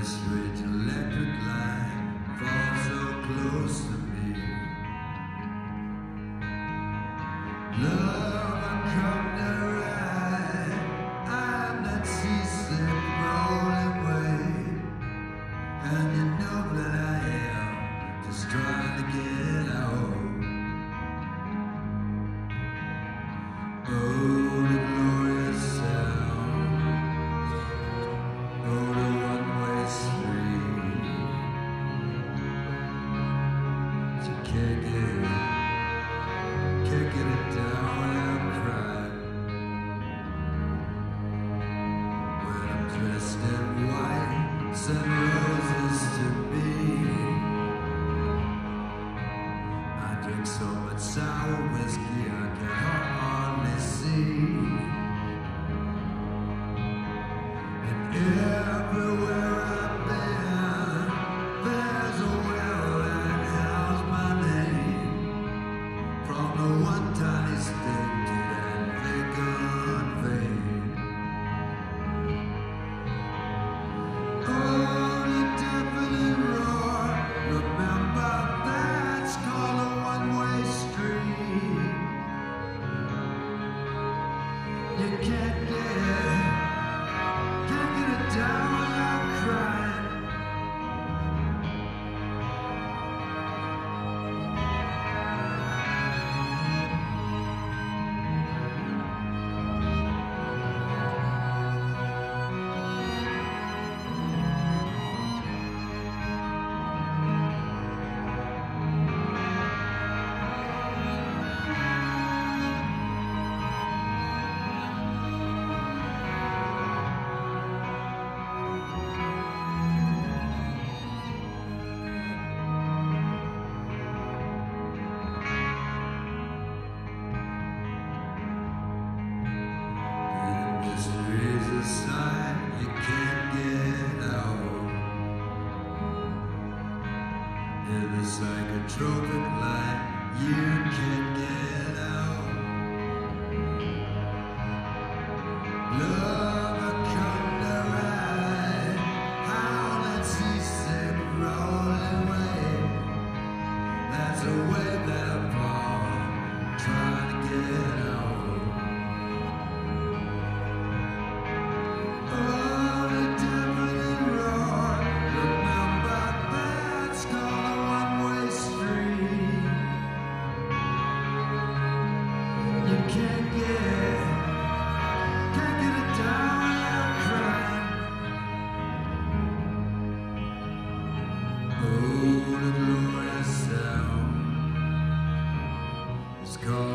Straight electric line falls so close to me. Love. I'm rolling. And you know that I am just trying to get out. She psychotropic light, you It's gone.